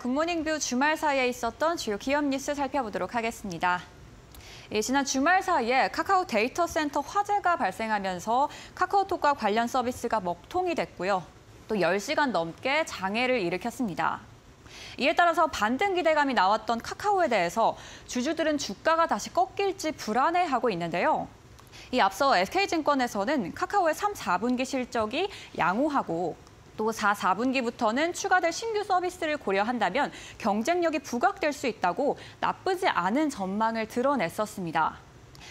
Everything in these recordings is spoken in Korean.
굿모닝뷰 주말 사이에 있었던 주요 기업 뉴스 살펴보도록 하겠습니다. 예, 지난 주말 사이에 카카오 데이터 센터 화재가 발생하면서 카카오톡과 관련 서비스가 먹통이 됐고요. 또 10시간 넘게 장애를 일으켰습니다. 이에 따라서 반등 기대감이 나왔던 카카오에 대해서 주주들은 주가가 다시 꺾일지 불안해하고 있는데요. 이 앞서 SK증권에서는 카카오의 3, 4분기 실적이 양호하고 또 4, 4분기부터는 추가될 신규 서비스를 고려한다면 경쟁력이 부각될 수 있다고 나쁘지 않은 전망을 드러냈었습니다.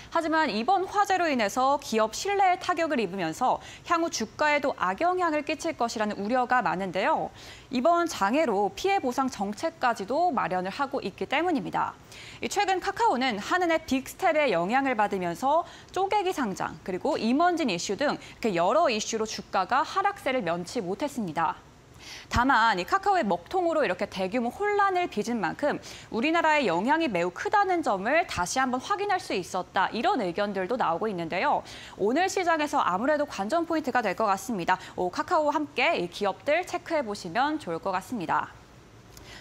하지만 이번 화재로 인해서 기업 신뢰에 타격을 입으면서 향후 주가에도 악영향을 끼칠 것이라는 우려가 많은데요. 이번 장애로 피해 보상 정책까지도 마련을 하고 있기 때문입니다. 최근 카카오는 한은의 빅스텝의 영향을 받으면서 쪼개기 상장 그리고 임원진 이슈 등 여러 이슈로 주가가 하락세를 면치 못했습니다. 다만 이 카카오의 먹통으로 이렇게 대규모 혼란을 빚은 만큼 우리나라의 영향이 매우 크다는 점을 다시 한번 확인할 수 있었다. 이런 의견들도 나오고 있는데요. 오늘 시장에서 아무래도 관전 포인트가 될 것 같습니다. 오, 카카오와 함께 이 기업들 체크해 보시면 좋을 것 같습니다.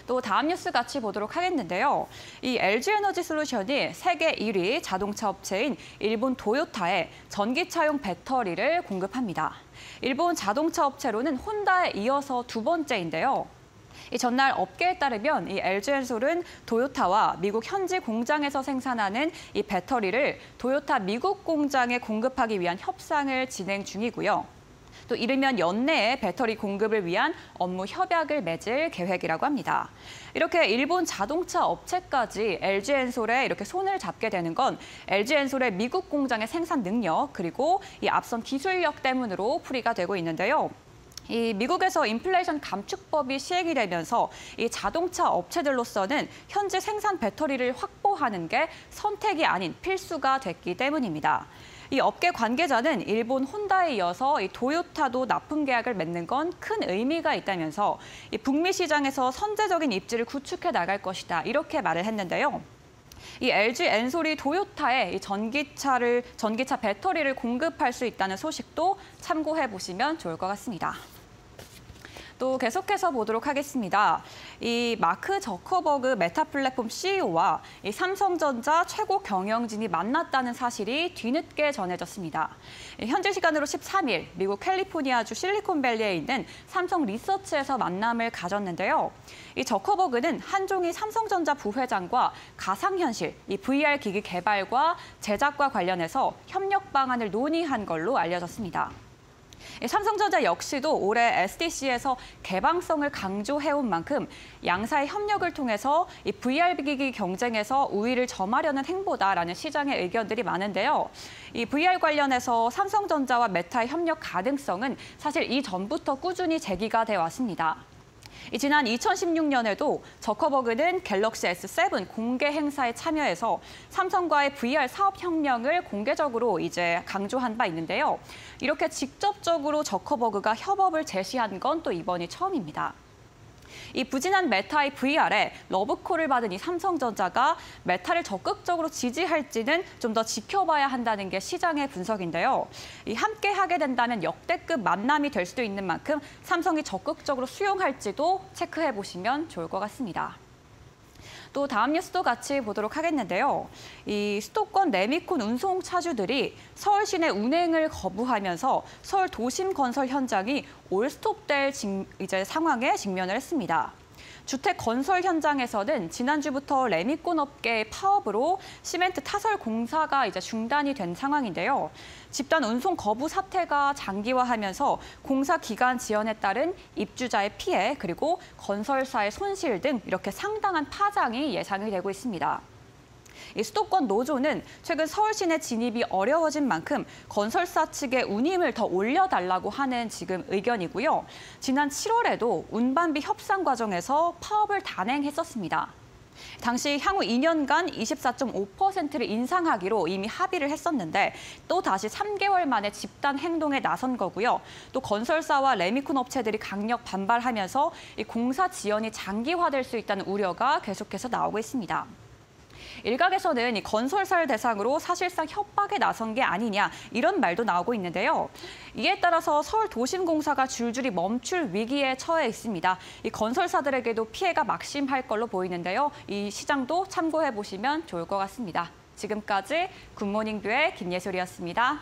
또 다음 뉴스 같이 보도록 하겠는데요. 이 LG에너지 솔루션이 세계 1위 자동차 업체인 일본 도요타에 전기차용 배터리를 공급합니다. 일본 자동차 업체로는 혼다에 이어서 두 번째인데요. 이 전날 업계에 따르면 이 LG엔솔은 도요타와 미국 현지 공장에서 생산하는 이 배터리를 도요타 미국 공장에 공급하기 위한 협상을 진행 중이고요. 또 이르면 연내에 배터리 공급을 위한 업무 협약을 맺을 계획이라고 합니다. 이렇게 일본 자동차 업체까지 LG엔솔에 이렇게 손을 잡게 되는 건 LG엔솔의 미국 공장의 생산 능력 그리고 이 앞선 기술력 때문으로 풀이가 되고 있는데요. 이 미국에서 인플레이션 감축법이 시행이 되면서 이 자동차 업체들로서는 현재 생산 배터리를 확보하는 게 선택이 아닌 필수가 됐기 때문입니다. 이 업계 관계자는 일본 혼다에 이어서 이 도요타도 납품 계약을 맺는 건 큰 의미가 있다면서 이 북미 시장에서 선제적인 입지를 구축해 나갈 것이다 이렇게 말을 했는데요. 이 LG 엔솔이 도요타에 이 전기차를 전기차 배터리를 공급할 수 있다는 소식도 참고해 보시면 좋을 것 같습니다. 또 계속해서 보도록 하겠습니다. 이 마크 저커버그 메타 플랫폼 CEO와 이 삼성전자 최고 경영진이 만났다는 사실이 뒤늦게 전해졌습니다. 현재 시간으로 13일 미국 캘리포니아주 실리콘밸리에 있는 삼성 리서치에서 만남을 가졌는데요. 이 저커버그는 한종희 삼성전자 부회장과 가상현실, 이 VR 기기 개발과 제작과 관련해서 협력 방안을 논의한 걸로 알려졌습니다. 삼성전자 역시도 올해 SDC에서 개방성을 강조해온 만큼 양사의 협력을 통해서 이 VR기기 경쟁에서 우위를 점하려는 행보다라는 시장의 의견들이 많은데요. 이 VR 관련해서 삼성전자와 메타의 협력 가능성은 사실 이전부터 꾸준히 제기가 돼 왔습니다. 지난 2016년에도 저커버그는 갤럭시 S7 공개 행사에 참여해서 삼성과의 VR 사업 혁명을 공개적으로 이제 강조한 바 있는데요. 이렇게 직접적으로 저커버그가 협업을 제시한 건 또 이번이 처음입니다. 이 부진한 메타의 VR에 러브콜을 받은 이 삼성전자가 메타를 적극적으로 지지할지는 좀 더 지켜봐야 한다는 게 시장의 분석인데요. 이 함께 하게 된다면 역대급 만남이 될 수도 있는 만큼 삼성이 적극적으로 수용할지도 체크해 보시면 좋을 것 같습니다. 또 다음 뉴스도 같이 보도록 하겠는데요. 이 수도권 레미콘 운송 차주들이 서울 시내 운행을 거부하면서 서울 도심 건설 현장이 올스톱될 이제 상황에 직면을 했습니다. 주택 건설 현장에서는 지난주부터 레미콘 업계의 파업으로 시멘트 타설 공사가 이제 중단이 된 상황인데요. 집단 운송 거부 사태가 장기화하면서 공사 기간 지연에 따른 입주자의 피해 그리고 건설사의 손실 등 이렇게 상당한 파장이 예상이 되고 있습니다. 이 수도권 노조는 최근 서울 시내 진입이 어려워진 만큼 건설사 측의 운임을 더 올려달라고 하는 지금 의견이고요. 지난 7월에도 운반비 협상 과정에서 파업을 단행했었습니다. 당시 향후 2년간 24.5%를 인상하기로 이미 합의를 했었는데 또 다시 3개월 만에 집단 행동에 나선 거고요. 또 건설사와 레미콘 업체들이 강력 반발하면서 이 공사 지연이 장기화될 수 있다는 우려가 계속해서 나오고 있습니다. 일각에서는 이 건설사를 대상으로 사실상 협박에 나선 게 아니냐 이런 말도 나오고 있는데요. 이에 따라서 서울 도심 공사가 줄줄이 멈출 위기에 처해 있습니다. 이 건설사들에게도 피해가 막심할 걸로 보이는데요. 이 시장도 참고해 보시면 좋을 것 같습니다. 지금까지 굿모닝 뷰의 김예솔이었습니다.